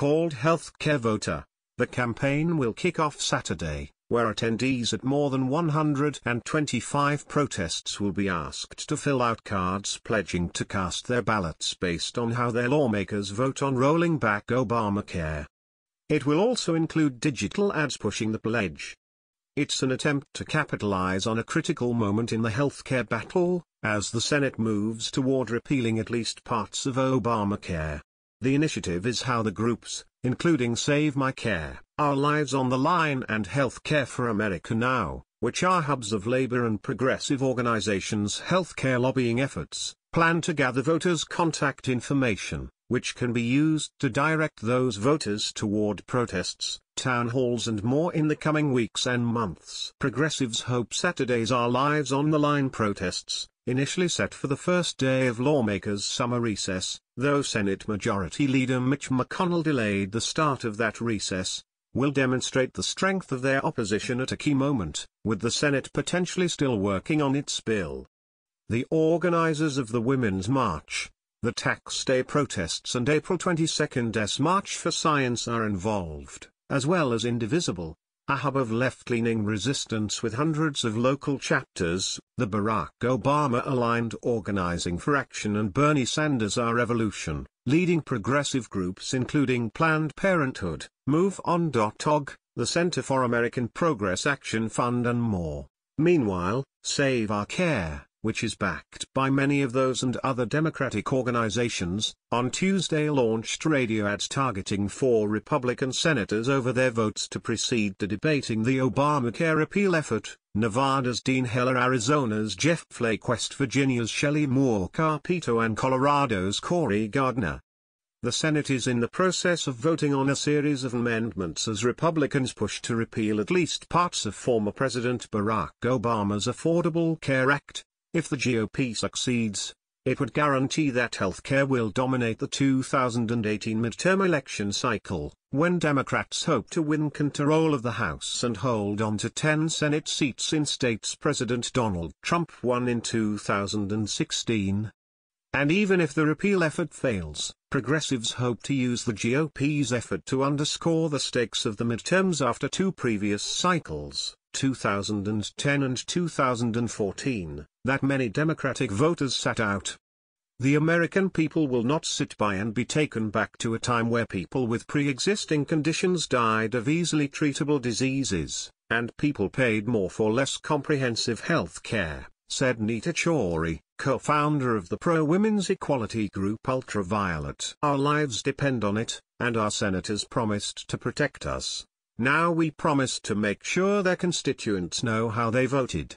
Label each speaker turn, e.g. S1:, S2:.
S1: called Healthcare Voter. The campaign will kick off Saturday, where attendees at more than 125 protests will be asked to fill out cards pledging to cast their ballots based on how their lawmakers vote on rolling back Obamacare. It will also include digital ads pushing the pledge. It's an attempt to capitalize on a critical moment in the healthcare battle, as the Senate moves toward repealing at least parts of Obamacare. The initiative is how the groups, including Save My Care, Our Lives on the Line and Healthcare for America Now, which are hubs of labor and progressive organizations' healthcare lobbying efforts, plan to gather voters' contact information, which can be used to direct those voters toward protests, town halls and more in the coming weeks and months. Progressives hope Saturday's Our Lives on the Line protests, initially set for the first day of lawmakers' summer recess, though Senate Majority Leader Mitch McConnell delayed the start of that recess, will demonstrate the strength of their opposition at a key moment, with the Senate potentially still working on its bill. The organizers of the Women's March, the Tax Day protests and April 22nd's March for Science are involved, as well as Indivisible, a hub of left-leaning resistance with hundreds of local chapters, the Barack Obama-aligned Organizing for Action and Bernie Sanders Our Revolution, leading progressive groups including Planned Parenthood, MoveOn.org, the Center for American Progress Action Fund and more. Meanwhile, Save Our Care, which is backed by many of those and other Democratic organizations, on Tuesday launched radio ads targeting four Republican senators over their votes to precede the debating the Obamacare repeal effort, Nevada's Dean Heller Arizona's Jeff Flake West Virginia's Shelley Moore Capito and Colorado's Cory Gardner. The Senate is in the process of voting on a series of amendments as Republicans push to repeal at least parts of former President Barack Obama's Affordable Care Act, if the GOP succeeds, it would guarantee that healthcare will dominate the 2018 midterm election cycle, when Democrats hope to win control of the House and hold on to 10 Senate seats in states President Donald Trump won in 2016. And even if the repeal effort fails, progressives hope to use the GOP's effort to underscore the stakes of the midterms after two previous cycles. 2010 and 2014, that many Democratic voters sat out. The American people will not sit by and be taken back to a time where people with pre-existing conditions died of easily treatable diseases, and people paid more for less comprehensive health care, said Nita Chaudhary, co-founder of the pro-women's equality group Ultraviolet. Our lives depend on it, and our senators promised to protect us. Now we promise to make sure their constituents know how they voted.